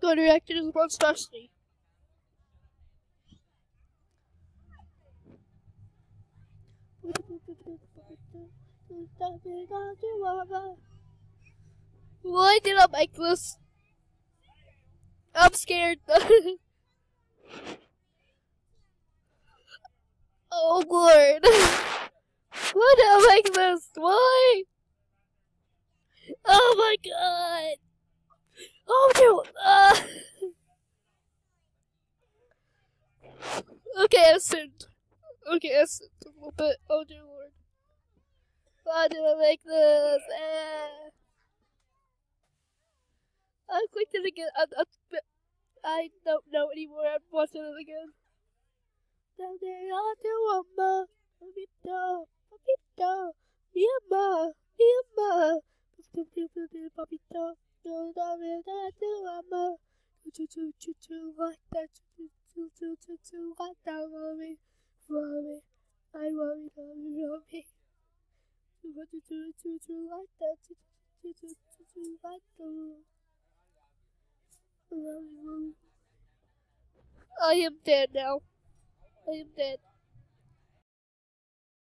go reactor is monstrosity. Why did I make this? I'm scared. oh lord. Why did I make this? Why? Oh my god. Oh no. Uh. Okay, I assumed. Okay, I assumed a little bit. Oh dear lord. Why did I make this? Eh. I clicked it again. I, I, I don't know anymore. I'm watching it again. Down there, I do one more. Papito, papito, yama, yama. Papito, do da me da do ama. Choo choo choo choo like that. Choo choo choo choo choo like that. Mommy, mommy, I mommy, mommy, mommy. Choo choo choo choo choo like that. Choo choo choo choo choo like that. I am dead now. I am dead.